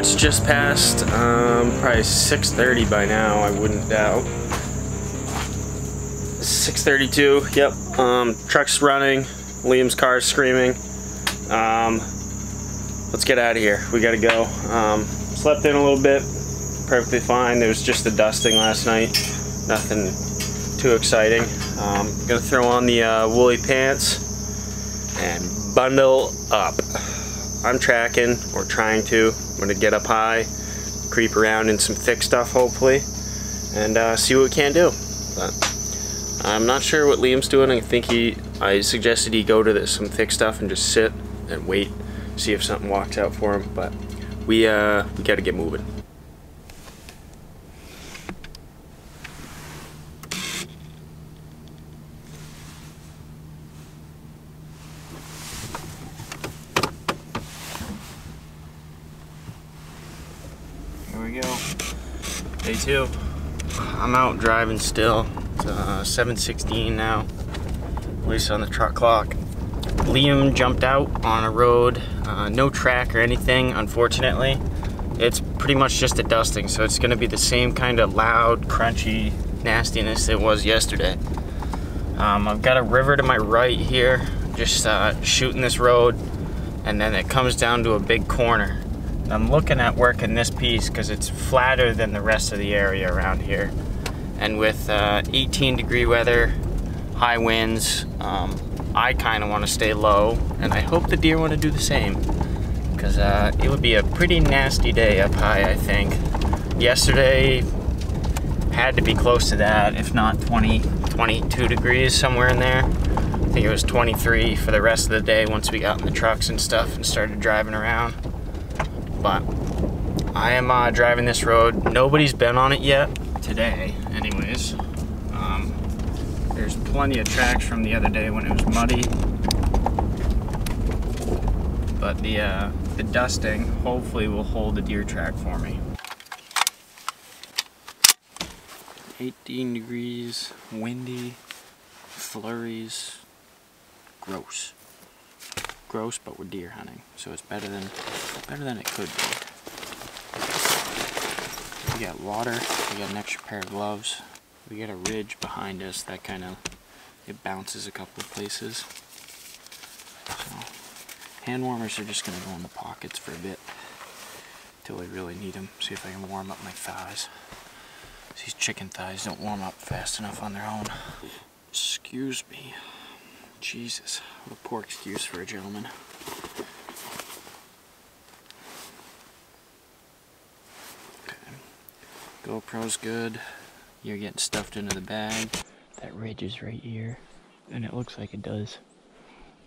It's just past um, probably 6.30 by now, I wouldn't doubt. 6.32, yep. Um, truck's running, Liam's car's screaming. Um, let's get out of here, we gotta go. Um, slept in a little bit, perfectly fine. There was just the dusting last night, nothing too exciting. Um, gonna throw on the uh, woolly pants and bundle up. I'm tracking, or trying to. I'm gonna get up high, creep around in some thick stuff hopefully, and uh, see what we can do. But I'm not sure what Liam's doing. I think he, I suggested he go to some thick stuff and just sit and wait, see if something walks out for him. But we, uh, we gotta get moving. We go. Day two. I'm out driving still. It's uh, 7.16 now. At least on the truck clock. Liam jumped out on a road. Uh, no track or anything, unfortunately. It's pretty much just a dusting, so it's gonna be the same kind of loud, crunchy nastiness it was yesterday. Um, I've got a river to my right here, just uh, shooting this road, and then it comes down to a big corner. I'm looking at working this piece because it's flatter than the rest of the area around here. And with uh, 18 degree weather, high winds, um, I kind of want to stay low, and I hope the deer want to do the same. Because uh, it would be a pretty nasty day up high, I think. Yesterday had to be close to that, if not 20, 22 degrees, somewhere in there. I think it was 23 for the rest of the day once we got in the trucks and stuff and started driving around but I am uh, driving this road. Nobody's been on it yet today, anyways. Um, there's plenty of tracks from the other day when it was muddy, but the uh, the dusting hopefully will hold the deer track for me. 18 degrees, windy, flurries, gross gross, but we're deer hunting, so it's better than better than it could be. We got water. We got an extra pair of gloves. We got a ridge behind us that kind of it bounces a couple of places. So hand warmers are just gonna go in the pockets for a bit until I really need them. See if I can warm up my thighs. These chicken thighs don't warm up fast enough on their own. Excuse me. Jesus, what a poor excuse for a gentleman. Okay. GoPro's good. You're getting stuffed into the bag. That ridge is right here, and it looks like it does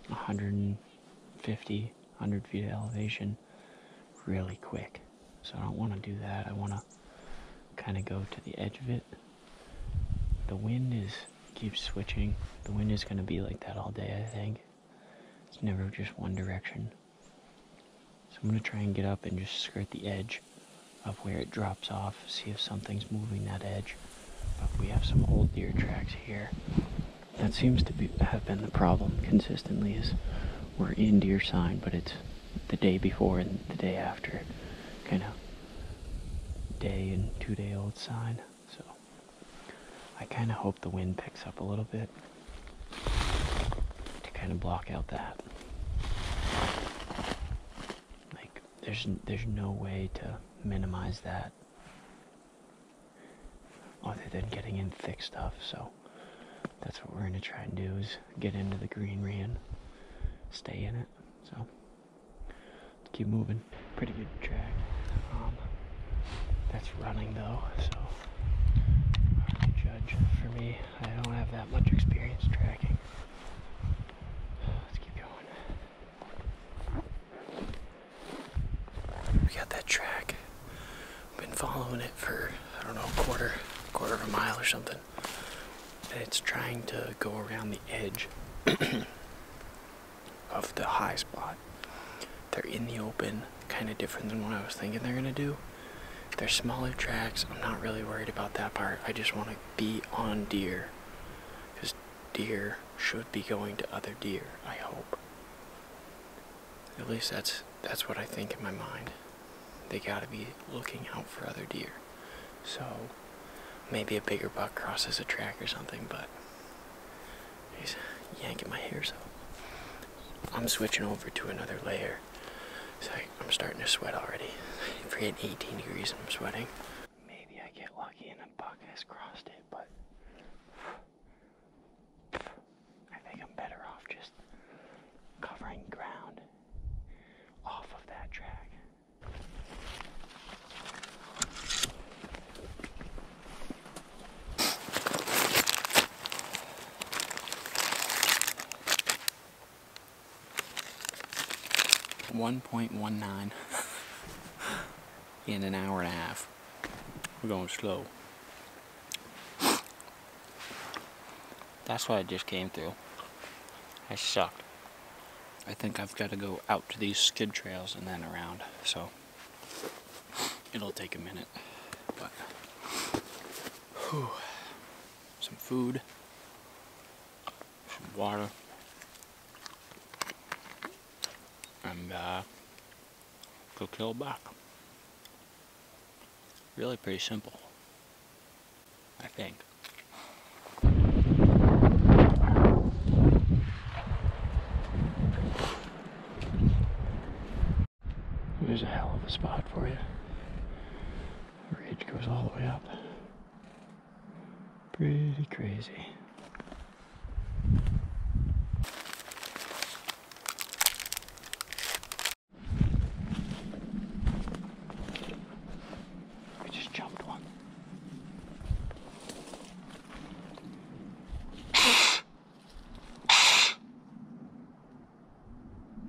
150, 100 feet of elevation really quick. So I don't want to do that. I want to kind of go to the edge of it. The wind is keeps switching. The wind is going to be like that all day, I think. It's never just one direction. So I'm going to try and get up and just skirt the edge of where it drops off, see if something's moving that edge. But we have some old deer tracks here. That seems to be, have been the problem consistently is we're in deer sign, but it's the day before and the day after kind of day and two day old sign. I kind of hope the wind picks up a little bit to kind of block out that. Like, there's there's no way to minimize that other than getting in thick stuff. So that's what we're gonna try and do is get into the greenery and stay in it. So keep moving. Pretty good track. Um, that's running though, so judge for me. I don't have that much experience tracking. Let's keep going. We got that track. I've been following it for I don't know a quarter, quarter of a mile or something. And it's trying to go around the edge of the high spot. They're in the open, kind of different than what I was thinking they're gonna do. They're smaller tracks. I'm not really worried about that part. I just want to be on deer. Because deer should be going to other deer, I hope. At least that's that's what I think in my mind. they gotta be looking out for other deer. So maybe a bigger buck crosses a track or something, but he's yanking my hair so I'm switching over to another layer. I'm starting to sweat already. Forget 18 degrees and I'm sweating. Maybe I get lucky and a buck has crossed it, 1.19 in an hour and a half. We're going slow. That's what I just came through. I sucked. I think I've got to go out to these skid trails and then around, so it'll take a minute. But whew, some food, some water. And uh, go kill a buck. Really pretty simple, I think. There's a hell of a spot for you. The ridge goes all the way up. Pretty crazy. We just jumped one.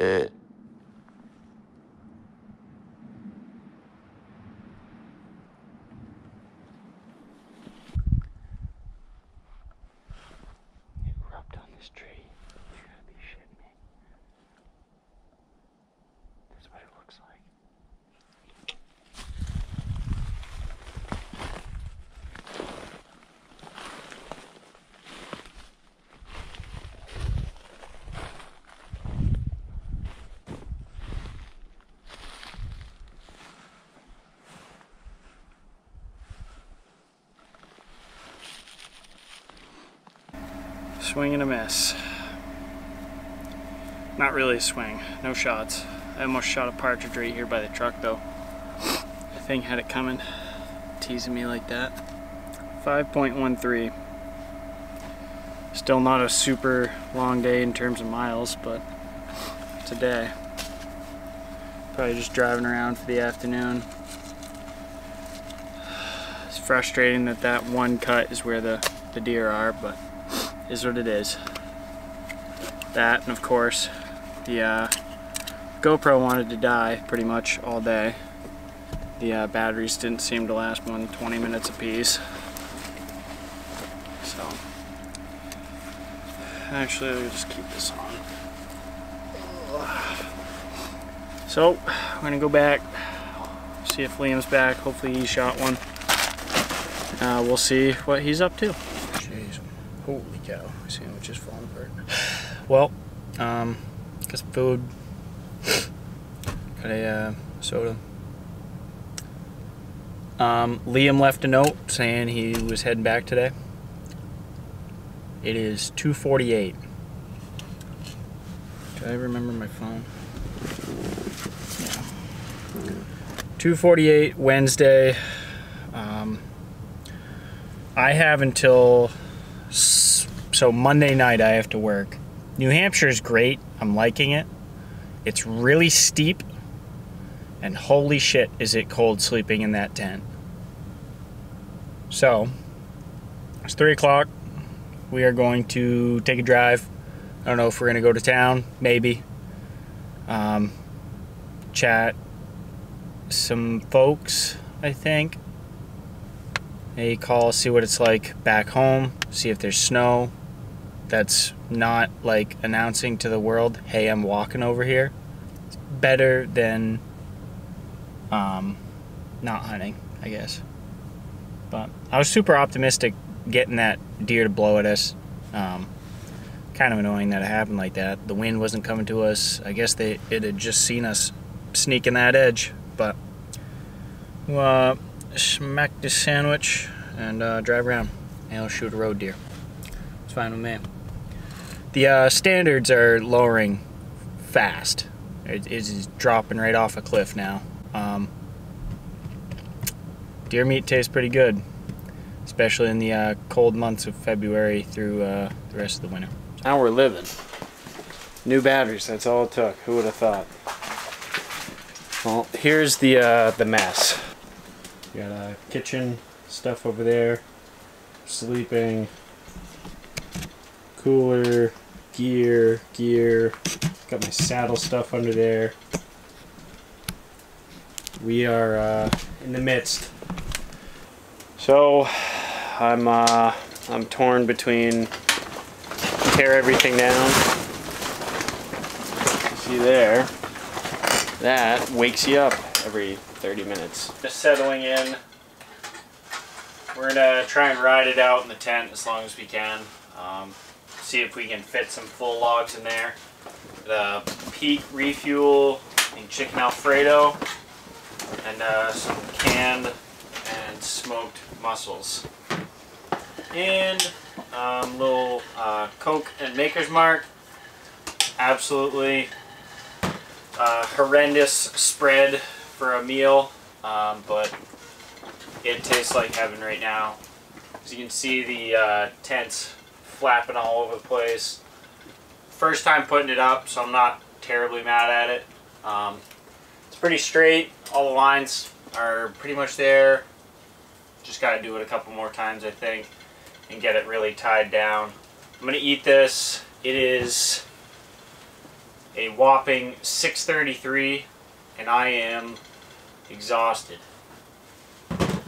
It rubbed on this tree. You gotta be shitting me. That's what it looks like. Swing and a miss. Not really a swing, no shots. I almost shot a partridge right here by the truck though. The thing had it coming, teasing me like that. 5.13. Still not a super long day in terms of miles, but today. Probably just driving around for the afternoon. It's frustrating that that one cut is where the, the deer are, but is what it is. That, and of course, the uh, GoPro wanted to die pretty much all day. The uh, batteries didn't seem to last more than 20 minutes apiece. So, actually, me just keep this on. So, we're gonna go back, see if Liam's back. Hopefully, he shot one. Uh, we'll see what he's up to. Holy cow, my sandwich is falling apart. Well, um, got some food. Got a uh, soda. Um, Liam left a note saying he was heading back today. It is 2:48. Do I remember my phone? Yeah. 2:48 Wednesday. Um, I have until so Monday night I have to work. New Hampshire is great. I'm liking it. It's really steep. And holy shit, is it cold sleeping in that tent. So, it's 3 o'clock. We are going to take a drive. I don't know if we're going to go to town, maybe. Um, chat some folks, I think. A call, see what it's like back home, see if there's snow. That's not like announcing to the world, hey, I'm walking over here. It's better than um, not hunting, I guess. But I was super optimistic getting that deer to blow at us. Because kind of annoying that it happened like that. The wind wasn't coming to us. I guess they it had just seen us sneaking that edge, but we'll uh, smack this sandwich and uh, drive around and I'll shoot a road deer. It's fine with me. The uh, standards are lowering fast. It is dropping right off a cliff now. Um, deer meat tastes pretty good, especially in the uh, cold months of February through uh, the rest of the winter. Now we're living. New batteries, that's all it took. Who would have thought? Well, here's the uh, the mess. We got a kitchen stuff over there, sleeping, cooler, gear, gear. Got my saddle stuff under there. We are uh, in the midst. So I'm uh, I'm torn between tear everything down. See there, that wakes you up every 30 minutes. Just settling in. We're gonna try and ride it out in the tent as long as we can. Um, see if we can fit some full logs in there. The peak refuel and chicken alfredo and uh, some canned and smoked mussels. And um, little uh, Coke and Maker's Mark. Absolutely uh, horrendous spread for a meal, um, but it tastes like heaven right now. As you can see, the uh, tent's flapping all over the place. First time putting it up, so I'm not terribly mad at it. Um, it's pretty straight. All the lines are pretty much there. Just got to do it a couple more times, I think, and get it really tied down. I'm going to eat this. It is a whopping 6.33, and I am exhausted.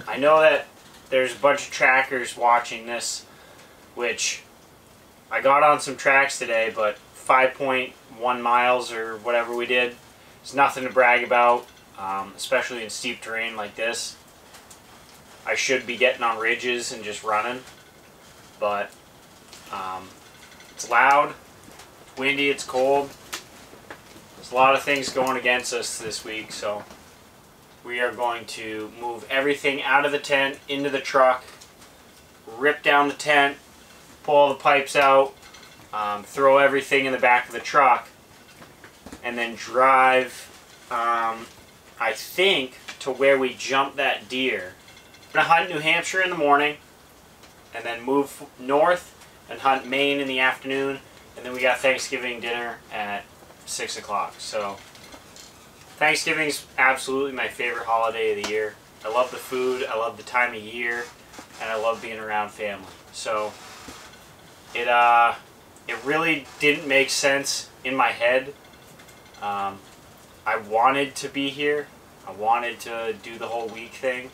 I know that there's a bunch of trackers watching this, which I got on some tracks today, but 5.1 miles or whatever we did, it's nothing to brag about, um, especially in steep terrain like this. I should be getting on ridges and just running, but um, it's loud, it's windy, it's cold. There's a lot of things going against us this week, so we are going to move everything out of the tent into the truck, rip down the tent, pull all the pipes out, um, throw everything in the back of the truck, and then drive, um, I think, to where we jumped that deer. I'm going to hunt New Hampshire in the morning, and then move north and hunt Maine in the afternoon, and then we got Thanksgiving dinner at 6 o'clock. So, Thanksgiving is absolutely my favorite holiday of the year. I love the food, I love the time of year, and I love being around family. So, it uh, it really didn't make sense in my head. Um, I wanted to be here. I wanted to do the whole week thing,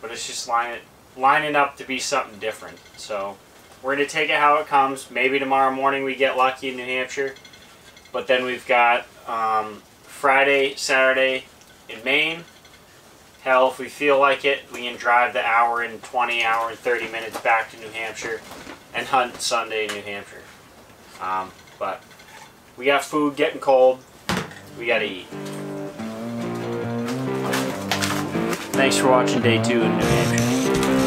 but it's just lining lining up to be something different. So we're gonna take it how it comes. Maybe tomorrow morning we get lucky in New Hampshire, but then we've got um, Friday, Saturday in Maine. Hell, if we feel like it, we can drive the hour and 20, hour and 30 minutes back to New Hampshire and hunt Sunday in New Hampshire. Um, but we got food getting cold. We gotta eat. Thanks for watching day two in New Hampshire.